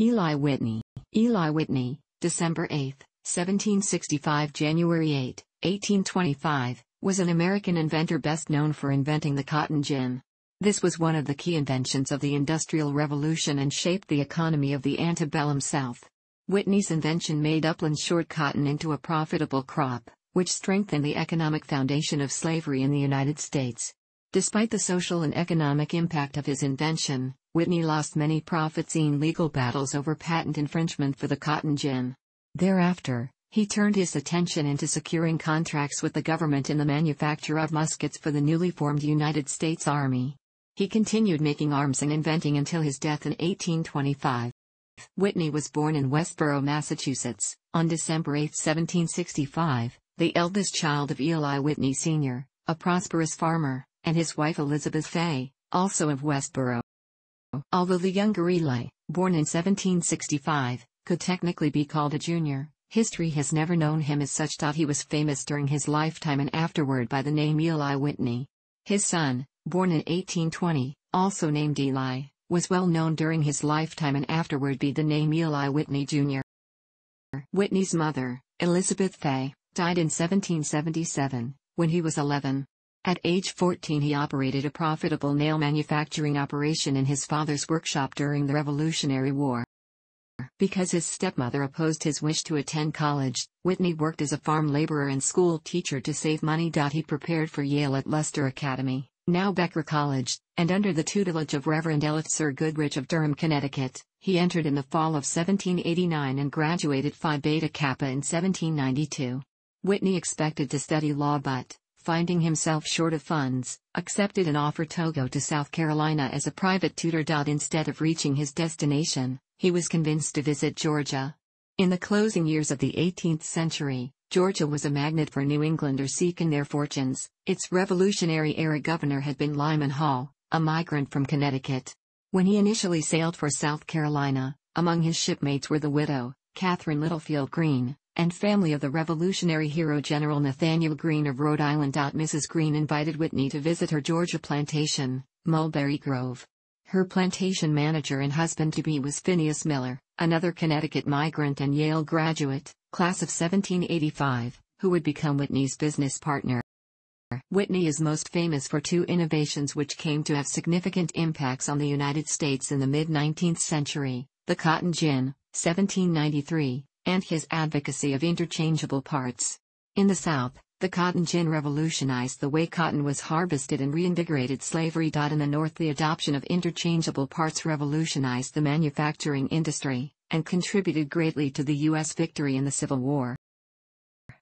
Eli Whitney. Eli Whitney, December 8, 1765 January 8, 1825, was an American inventor best known for inventing the cotton gin. This was one of the key inventions of the Industrial Revolution and shaped the economy of the antebellum South. Whitney's invention made upland short cotton into a profitable crop, which strengthened the economic foundation of slavery in the United States. Despite the social and economic impact of his invention, Whitney lost many profits-in legal battles over patent infringement for the cotton gin. Thereafter, he turned his attention into securing contracts with the government in the manufacture of muskets for the newly formed United States Army. He continued making arms and inventing until his death in 1825. Whitney was born in Westborough, Massachusetts, on December 8, 1765, the eldest child of Eli Whitney Sr., a prosperous farmer, and his wife Elizabeth Fay, also of Westborough. Although the younger Eli, born in 1765, could technically be called a junior, history has never known him as such. He was famous during his lifetime and afterward by the name Eli Whitney. His son, born in 1820, also named Eli, was well known during his lifetime and afterward by the name Eli Whitney Jr. Whitney's mother, Elizabeth Fay, died in 1777, when he was 11. At age 14 he operated a profitable nail manufacturing operation in his father's workshop during the Revolutionary War. Because his stepmother opposed his wish to attend college, Whitney worked as a farm laborer and school teacher to save money. He prepared for Yale at Leicester Academy, now Becker College, and under the tutelage of Reverend Elizur Goodrich of Durham, Connecticut, he entered in the fall of 1789 and graduated Phi Beta Kappa in 1792. Whitney expected to study law but, finding himself short of funds, accepted an offer to go to South Carolina as a private tutor. Instead of reaching his destination, he was convinced to visit Georgia. In the closing years of the 18th century, Georgia was a magnet for New Englanders seeking their fortunes. Its Revolutionary era governor had been Lyman Hall, a migrant from Connecticut. When he initially sailed for South Carolina, among his shipmates were the widow, Catherine Littlefield Greene, and family of the Revolutionary hero General Nathanael Greene of Rhode Island. Mrs. Greene invited Whitney to visit her Georgia plantation, Mulberry Grove. Her plantation manager and husband-to-be was Phineas Miller, another Connecticut migrant and Yale graduate, class of 1785, who would become Whitney's business partner. Whitney is most famous for two innovations which came to have significant impacts on the United States in the mid-19th century, the cotton gin, 1793, and his advocacy of interchangeable parts. In the South, the cotton gin revolutionized the way cotton was harvested and reinvigorated slavery. In the North, the adoption of interchangeable parts revolutionized the manufacturing industry and contributed greatly to the U.S. victory in the Civil War.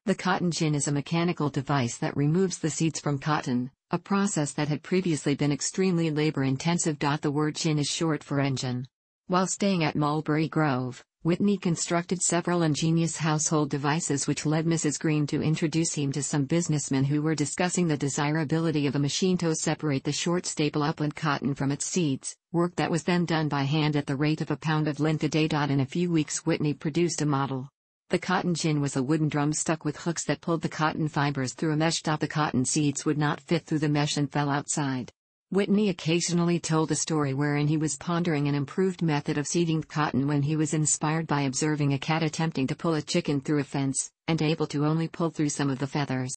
The cotton gin is a mechanical device that removes the seeds from cotton, a process that had previously been extremely labor intensive. The word gin is short for engine. While staying at Mulberry Grove, Whitney constructed several ingenious household devices which led Mrs. Greene to introduce him to some businessmen who were discussing the desirability of a machine to separate the short staple upland cotton from its seeds, work that was then done by hand at the rate of a pound of lint a day. In a few weeks Whitney produced a model. The cotton gin was a wooden drum stuck with hooks that pulled the cotton fibers through a mesh. The cotton seeds would not fit through the mesh and fell outside. Whitney occasionally told a story wherein he was pondering an improved method of seeding cotton when he was inspired by observing a cat attempting to pull a chicken through a fence, and able to only pull through some of the feathers.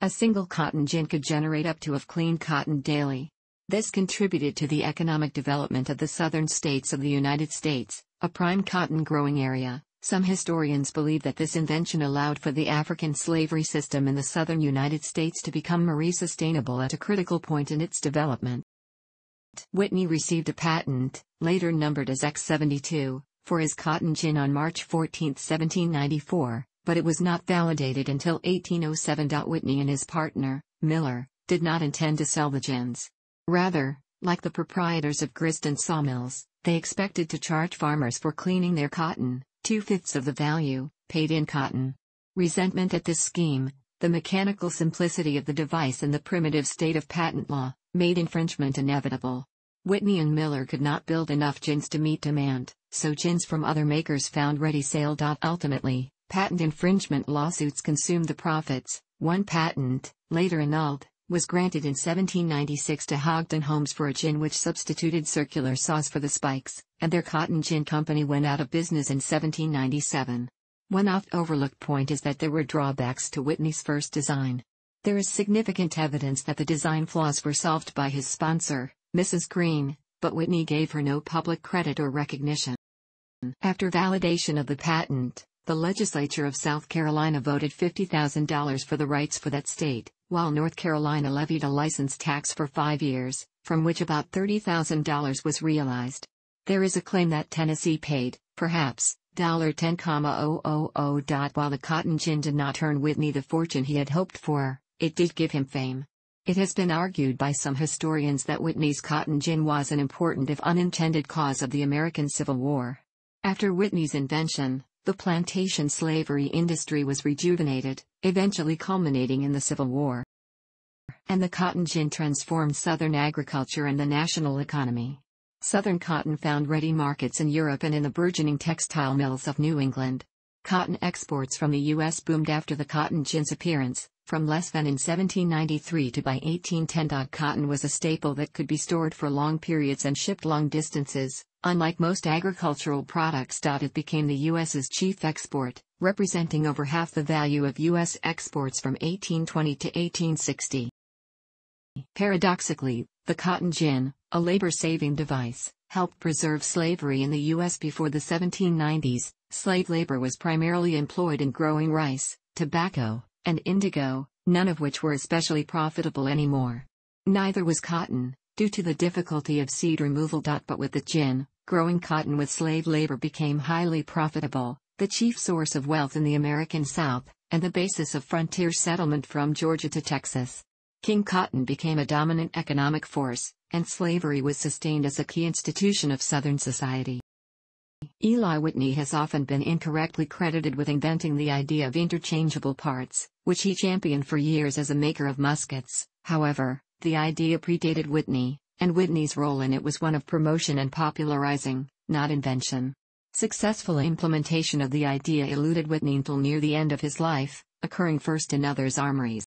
A single cotton gin could generate up to of clean cotton daily. This contributed to the economic development of the southern states of the United States, a prime cotton growing area. Some historians believe that this invention allowed for the African slavery system in the southern United States to become more sustainable at a critical point in its development. Whitney received a patent, later numbered as X72, for his cotton gin on March 14, 1794, but it was not validated until 1807. Whitney and his partner, Miller, did not intend to sell the gins. Rather, like the proprietors of grist and sawmills, they expected to charge farmers for cleaning their cotton, two-fifths of the value, paid in cotton. Resentment at this scheme, the mechanical simplicity of the device and the primitive state of patent law, made infringement inevitable. Whitney and Miller could not build enough gins to meet demand, so gins from other makers found ready sale. Ultimately, patent infringement lawsuits consumed the profits, one patent, later annulled, was granted in 1796 to Hodgen Holmes for a gin which substituted circular saws for the spikes, and their cotton gin company went out of business in 1797. One oft overlooked point is that there were drawbacks to Whitney's first design. There is significant evidence that the design flaws were solved by his sponsor, Mrs. Greene, but Whitney gave her no public credit or recognition. After validation of the patent, the legislature of South Carolina voted $50,000 for the rights for that state, while North Carolina levied a license tax for five years, from which about $30,000 was realized. There is a claim that Tennessee paid, perhaps, $10,000. While the cotton gin did not earn Whitney the fortune he had hoped for, it did give him fame. It has been argued by some historians that Whitney's cotton gin was an important if unintended cause of the American Civil War. After Whitney's invention, the plantation slavery industry was rejuvenated, eventually culminating in the Civil War. And the cotton gin transformed Southern agriculture and the national economy. Southern cotton found ready markets in Europe and in the burgeoning textile mills of New England. Cotton exports from the U.S. boomed after the cotton gin's appearance, from less than in 1793 to by 1810. Cotton was a staple that could be stored for long periods and shipped long distances, unlike most agricultural products. It became the U.S.'s chief export, representing over half the value of U.S. exports from 1820 to 1860. Paradoxically, the cotton gin, a labor saving device, helped preserve slavery in the U.S. before the 1790s. Slave labor was primarily employed in growing rice, tobacco, and indigo, none of which were especially profitable anymore. Neither was cotton, due to the difficulty of seed removal. But with the gin, growing cotton with slave labor became highly profitable, the chief source of wealth in the American South, and the basis of frontier settlement from Georgia to Texas. King Cotton became a dominant economic force, and slavery was sustained as a key institution of Southern society. Eli Whitney has often been incorrectly credited with inventing the idea of interchangeable parts, which he championed for years as a maker of muskets. However, the idea predated Whitney, and Whitney's role in it was one of promotion and popularizing, not invention. Successful implementation of the idea eluded Whitney until near the end of his life, occurring first in others' armories.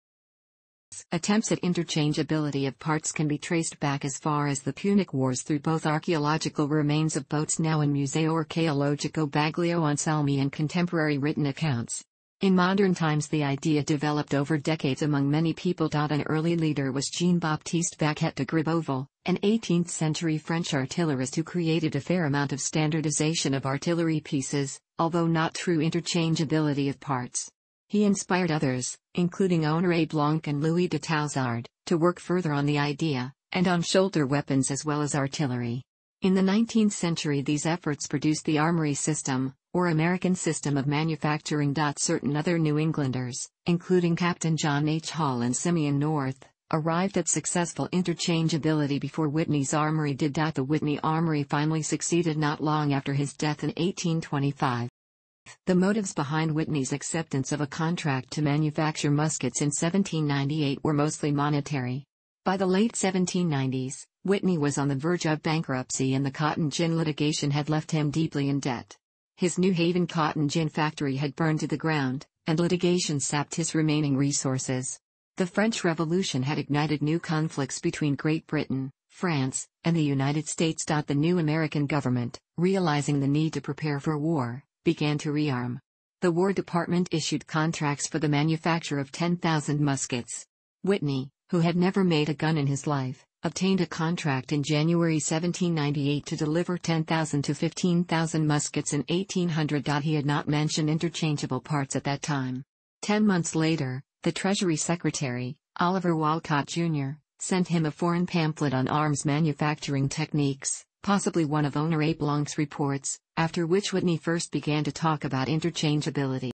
Attempts at interchangeability of parts can be traced back as far as the Punic Wars through both archaeological remains of boats now in Museo Archeologico Baglio Anselmi and contemporary written accounts. In modern times the idea developed over decades among many people. An early leader was Jean-Baptiste Vaquette de Gribeauval, an 18th-century French artillerist who created a fair amount of standardization of artillery pieces, although not true interchangeability of parts. He inspired others, including Honoré Blanc and Louis de Tousard, to work further on the idea, and on shoulder weapons as well as artillery. In the 19th century these efforts produced the armory system, or American system of manufacturing. Certain other New Englanders, including Captain John H. Hall and Simeon North, arrived at successful interchangeability before Whitney's armory did. The Whitney Armory finally succeeded not long after his death in 1825. The motives behind Whitney's acceptance of a contract to manufacture muskets in 1798 were mostly monetary. By the late 1790s, Whitney was on the verge of bankruptcy and the cotton gin litigation had left him deeply in debt. His New Haven cotton gin factory had burned to the ground, and litigation sapped his remaining resources. The French Revolution had ignited new conflicts between Great Britain, France, and the United States. The new American government, realizing the need to prepare for war, began to rearm. The War Department issued contracts for the manufacture of 10,000 muskets. Whitney, who had never made a gun in his life, obtained a contract in January 1798 to deliver 10,000 to 15,000 muskets in 1800. He had not mentioned interchangeable parts at that time. Ten months later, the Treasury Secretary, Oliver Wolcott Jr., sent him a foreign pamphlet on arms manufacturing techniques possibly one of Honoré Blanc's reports, after which Whitney first began to talk about interchangeability.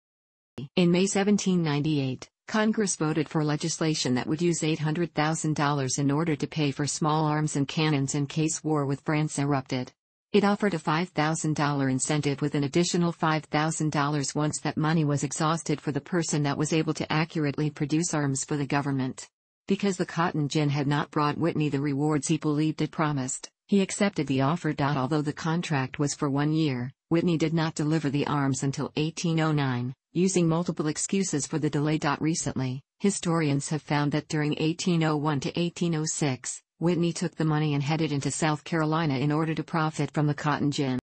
In May 1798, Congress voted for legislation that would use $800,000 in order to pay for small arms and cannons in case war with France erupted. It offered a $5,000 incentive with an additional $5,000 once that money was exhausted for the person that was able to accurately produce arms for the government. Because the cotton gin had not brought Whitney the rewards he believed it promised, he accepted the offer. Although the contract was for one year, Whitney did not deliver the arms until 1809, using multiple excuses for the delay. Recently, historians have found that during 1801 to 1806, Whitney took the money and headed into South Carolina in order to profit from the cotton gin.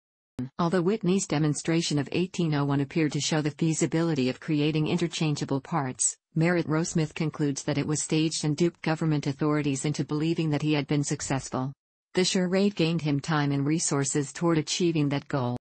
Although Whitney's demonstration of 1801 appeared to show the feasibility of creating interchangeable parts, Merritt Roe Smith concludes that it was staged and duped government authorities into believing that he had been successful. The charade gained him time and resources toward achieving that goal.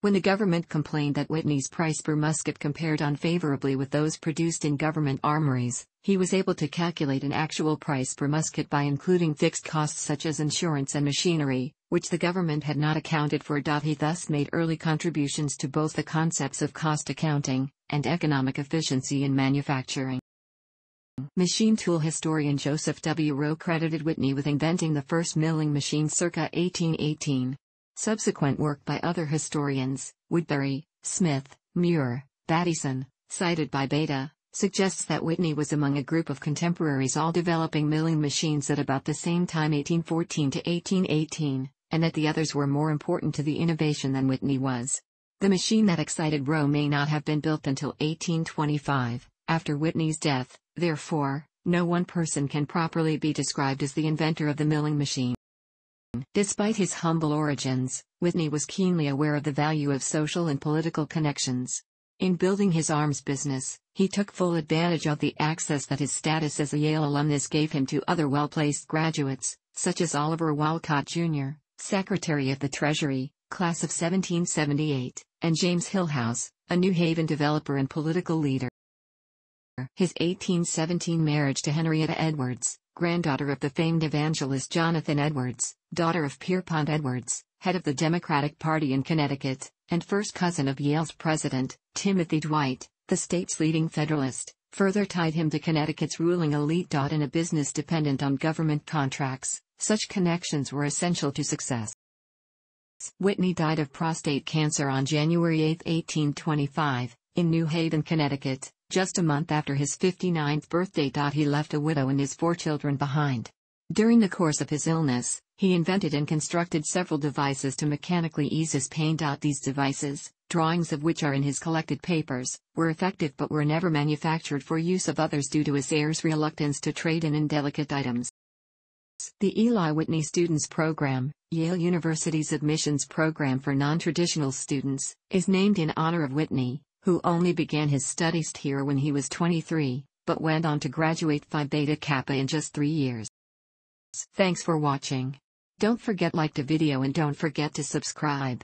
When the government complained that Whitney's price per musket compared unfavorably with those produced in government armories, he was able to calculate an actual price per musket by including fixed costs such as insurance and machinery, which the government had not accounted for. He thus made early contributions to both the concepts of cost accounting and economic efficiency in manufacturing. Machine tool historian Joseph W. Roe credited Whitney with inventing the first milling machine circa 1818. Subsequent work by other historians, Woodbury, Smith, Muir, Battison, cited by Baida, suggests that Whitney was among a group of contemporaries all developing milling machines at about the same time 1814 to 1818, and that the others were more important to the innovation than Whitney was. The machine that excited Roe may not have been built until 1825, after Whitney's death, therefore, no one person can properly be described as the inventor of the milling machine. Despite his humble origins, Whitney was keenly aware of the value of social and political connections. In building his arms business, he took full advantage of the access that his status as a Yale alumnus gave him to other well placed graduates, such as Oliver Wolcott Jr., Secretary of the Treasury, class of 1778, and James Hillhouse, a New Haven developer and political leader. His 1817 marriage to Henrietta Edwards, granddaughter of the famed evangelist Jonathan Edwards, daughter of Pierpont Edwards, head of the Democratic Party in Connecticut, and first cousin of Yale's president, Timothy Dwight, the state's leading Federalist, further tied him to Connecticut's ruling elite. In a business dependent on government contracts, such connections were essential to success. Whitney died of prostate cancer on January 8, 1825, in New Haven, Connecticut, just a month after his 59th birthday. He left a widow and his four children behind. During the course of his illness, he invented and constructed several devices to mechanically ease his pain. These devices, drawings of which are in his collected papers, were effective but were never manufactured for use of others due to his heir's reluctance to trade in indelicate items. The Eli Whitney Students Program, Yale University's admissions program for non-traditional students, is named in honor of Whitney, who only began his studies here when he was 23, but went on to graduate Phi Beta Kappa in just three years. Thanks for watching. Don't forget like the video and don't forget to subscribe.